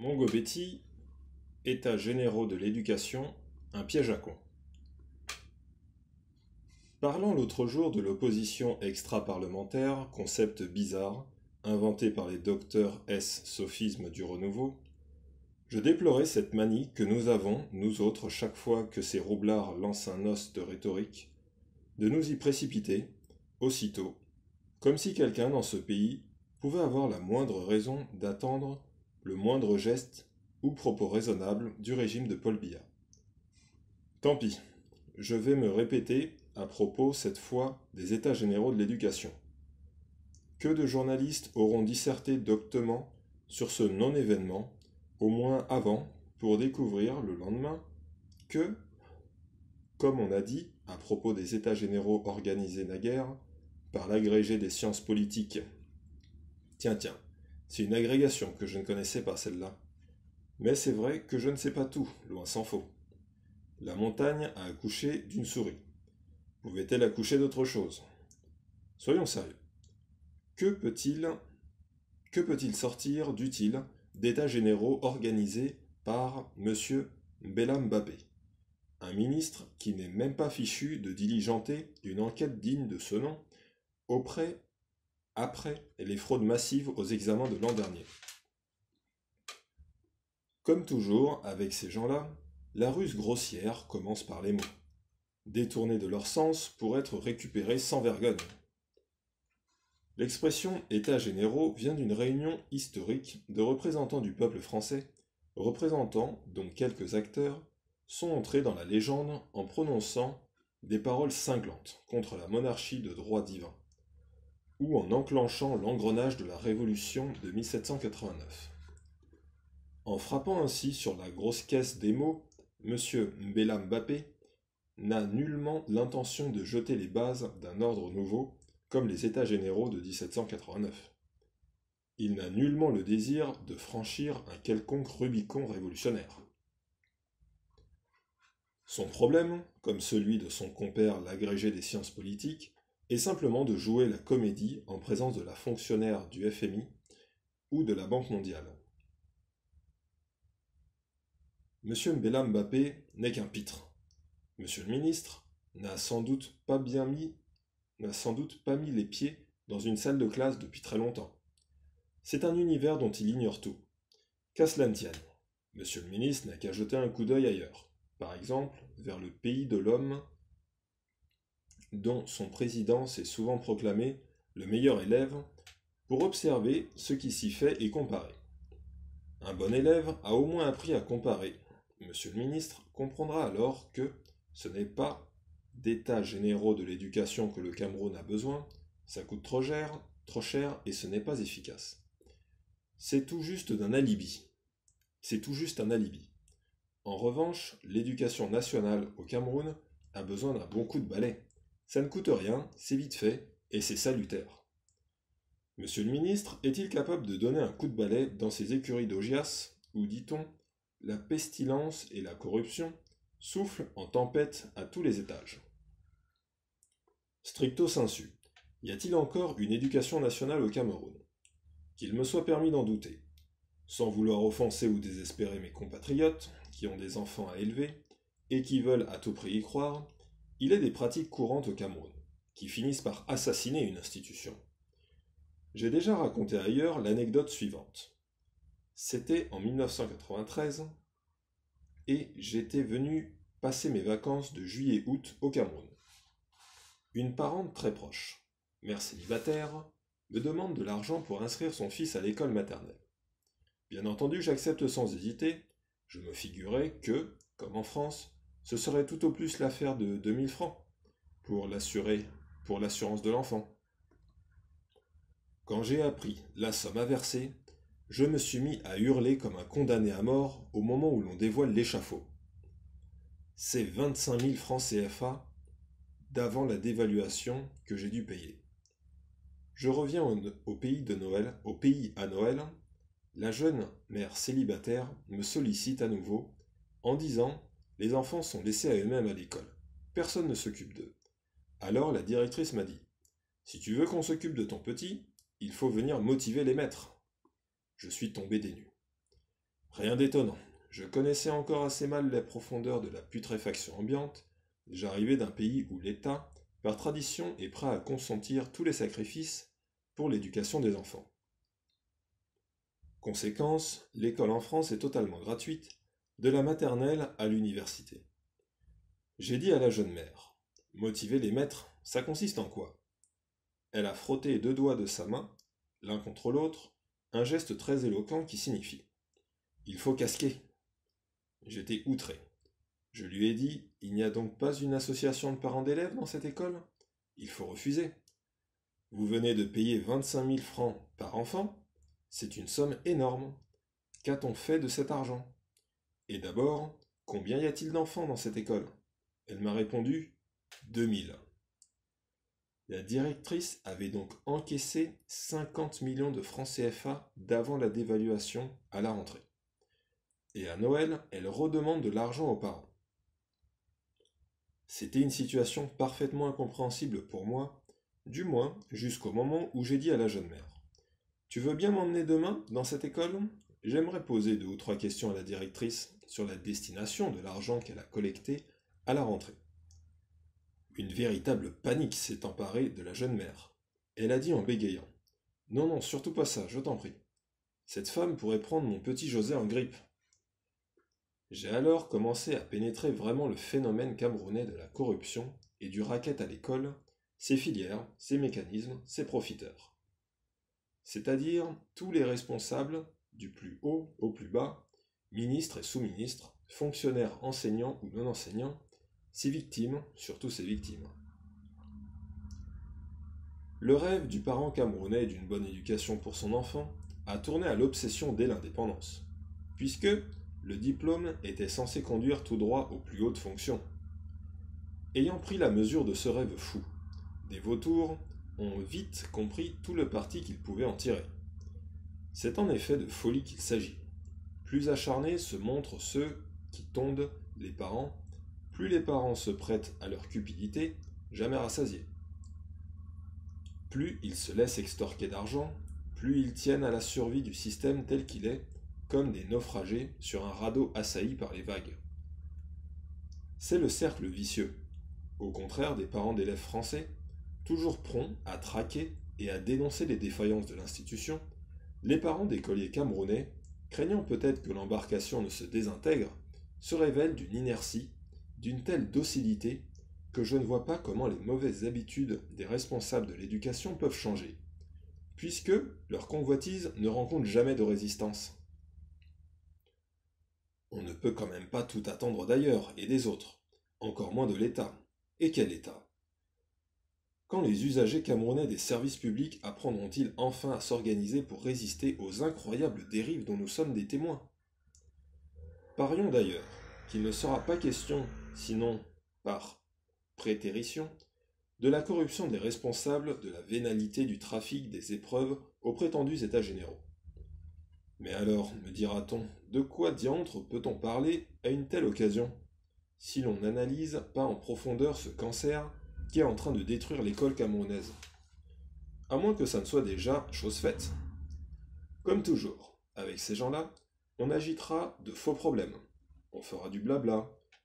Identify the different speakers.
Speaker 1: Mongobetti, États généraux de l'éducation, un piège à con. Parlant l'autre jour de l'opposition extra-parlementaire, concept bizarre, inventé par les docteurs S. sophisme du renouveau, je déplorais cette manie que nous avons, nous autres, chaque fois que ces roublards lancent un os de rhétorique, de nous y précipiter, aussitôt, comme si quelqu'un dans ce pays pouvait avoir la moindre raison d'attendre le moindre geste ou propos raisonnable du régime de Paul Biya. Tant pis, je vais me répéter à propos cette fois des États généraux de l'éducation. Que de journalistes auront disserté doctement sur ce non-événement, au moins avant, pour découvrir le lendemain que, comme on a dit à propos des États généraux organisés naguère par l'agrégé des sciences politiques, tiens, tiens, c'est une agrégation que je ne connaissais pas celle-là. Mais c'est vrai que je ne sais pas tout, loin s'en faut. La montagne a accouché d'une souris. Pouvait-elle accoucher d'autre chose? Soyons sérieux. Que peut-il que peut-il sortir d'utile d'états généraux organisés par M. Bellam un ministre qui n'est même pas fichu de diligenter une enquête digne de ce nom auprès après les fraudes massives aux examens de l'an dernier. Comme toujours, avec ces gens-là, la ruse grossière commence par les mots, détournés de leur sens pour être récupérés sans vergogne. L'expression États généraux vient d'une réunion historique de représentants du peuple français, représentants dont quelques acteurs sont entrés dans la légende en prononçant des paroles cinglantes contre la monarchie de droit divin ou en enclenchant l'engrenage de la Révolution de 1789. En frappant ainsi sur la grosse caisse des mots, M. Mbella Mbappé n'a nullement l'intention de jeter les bases d'un ordre nouveau, comme les États généraux de 1789. Il n'a nullement le désir de franchir un quelconque Rubicon révolutionnaire. Son problème, comme celui de son compère l'agrégé des sciences politiques, est simplement de jouer la comédie en présence de la fonctionnaire du FMI ou de la Banque mondiale. Monsieur Mbella Mbappé n'est qu'un pitre. Monsieur le ministre n'a sans doute pas bien mis n'a sans doute pas mis les pieds dans une salle de classe depuis très longtemps. C'est un univers dont il ignore tout. Qu'à cela ne tienne, monsieur le ministre n'a qu'à jeter un coup d'œil ailleurs, par exemple vers le pays de l'homme dont son président s'est souvent proclamé le meilleur élève, pour observer ce qui s'y fait et comparer. Un bon élève a au moins appris à comparer. Monsieur le ministre comprendra alors que ce n'est pas d'états généraux de l'éducation que le Cameroun a besoin, ça coûte trop cher, trop cher et ce n'est pas efficace. C'est tout juste d'un alibi. C'est tout juste un alibi. En revanche, l'éducation nationale au Cameroun a besoin d'un bon coup de balai. Ça ne coûte rien, c'est vite fait, et c'est salutaire. Monsieur le ministre est-il capable de donner un coup de balai dans ces écuries d'Augias, où, dit-on, la pestilence et la corruption soufflent en tempête à tous les étages? Stricto sensu, y a-t-il encore une éducation nationale au Cameroun? Qu'il me soit permis d'en douter. Sans vouloir offenser ou désespérer mes compatriotes, qui ont des enfants à élever, et qui veulent à tout prix y croire, il est des pratiques courantes au Cameroun, qui finissent par assassiner une institution. J'ai déjà raconté ailleurs l'anecdote suivante. C'était en 1993 et j'étais venu passer mes vacances de juillet-août au Cameroun. Une parente très proche, mère célibataire, me demande de l'argent pour inscrire son fils à l'école maternelle. Bien entendu, j'accepte sans hésiter. Je me figurais que, comme en France, ce serait tout au plus l'affaire de 2000 francs pour l'assurer, pour l'assurance de l'enfant. Quand j'ai appris la somme à verser, je me suis mis à hurler comme un condamné à mort au moment où l'on dévoile l'échafaud. C'est 25 000 francs CFA d'avant la dévaluation que j'ai dû payer. Je reviens au, au, pays de Noël, au pays à Noël. La jeune mère célibataire me sollicite à nouveau en disant les enfants sont laissés à eux-mêmes à l'école. Personne ne s'occupe d'eux. Alors la directrice m'a dit Si tu veux qu'on s'occupe de ton petit, il faut venir motiver les maîtres. Je suis tombé des nues. Rien d'étonnant. Je connaissais encore assez mal les profondeurs de la putréfaction ambiante. J'arrivais d'un pays où l'État, par tradition, est prêt à consentir tous les sacrifices pour l'éducation des enfants. Conséquence, l'école en France est totalement gratuite, de la maternelle à l'université. J'ai dit à la jeune mère, motiver les maîtres, ça consiste en quoi? Elle a frotté deux doigts de sa main, l'un contre l'autre, un geste très éloquent qui signifie Il faut casquer. J'étais outré. Je lui ai dit Il n'y a donc pas une association de parents d'élèves dans cette école? Il faut refuser. Vous venez de payer 25 000 francs par enfant C'est une somme énorme. Qu'a-t-on fait de cet argent? Et d'abord, combien y a-t-il d'enfants dans cette école? Elle m'a répondu 2000. La directrice avait donc encaissé 50 millions de francs CFA d'avant la dévaluation à la rentrée. Et à Noël, elle redemande de l'argent aux parents. C'était une situation parfaitement incompréhensible pour moi, du moins jusqu'au moment où j'ai dit à la jeune mère Tu veux bien m'emmener demain dans cette école? J'aimerais poser deux ou trois questions à la directrice sur la destination de l'argent qu'elle a collecté à la rentrée. Une véritable panique s'est emparée de la jeune mère. Elle a dit en bégayant Non, non, surtout pas ça, je t'en prie. Cette femme pourrait prendre mon petit José en grippe. J'ai alors commencé à pénétrer vraiment le phénomène camerounais de la corruption et du racket à l'école, ses filières, ses mécanismes, ses profiteurs. C'est-à-dire tous les responsables, du plus haut au plus bas, ministres et sous-ministres, fonctionnaires enseignants ou non enseignants, ses victimes, surtout ses victimes. Le rêve du parent camerounais d'une bonne éducation pour son enfant a tourné à l'obsession dès l'indépendance, puisque le diplôme était censé conduire tout droit aux plus hautes fonctions. Ayant pris la mesure de ce rêve fou, des vautours ont vite compris tout le parti qu'ils pouvaient en tirer. C'est en effet de folie qu'il s'agit. Plus acharnés se montrent ceux qui tondent les parents plus les parents se prêtent à leur cupidité, jamais rassasiés. Plus ils se laissent extorquer d'argent, plus ils tiennent à la survie du système tel qu'il est, comme des naufragés sur un radeau assailli par les vagues. C'est le cercle vicieux, au contraire des parents d'élèves français, toujours prompts à traquer et à dénoncer les défaillances de l'institution, les parents d'écoliers camerounais, craignant peut-être que l'embarcation ne se désintègre, se révèlent d'une inertie d'une telle docilité que je ne vois pas comment les mauvaises habitudes des responsables de l'éducation peuvent changer, puisque leur convoitise ne rencontre jamais de résistance. On ne peut quand même pas tout attendre d'ailleurs et des autres, encore moins de l'État. Et quel État? Quand les usagers camerounais des services publics apprendront-ils enfin à s'organiser pour résister aux incroyables dérives dont nous sommes des témoins? Parions d'ailleurs qu'il ne sera pas question sinon par prétérition, de la corruption des responsables de la vénalité du trafic des épreuves aux prétendus états généraux. Mais alors, me dira-t-on, de quoi diantre peut-on parler à une telle occasion, si l'on n'analyse pas en profondeur ce cancer qui est en train de détruire l'école camerounaise À moins que ça ne soit déjà chose faite. Comme toujours, avec ces gens-là, on agitera de faux problèmes. On fera du blabla,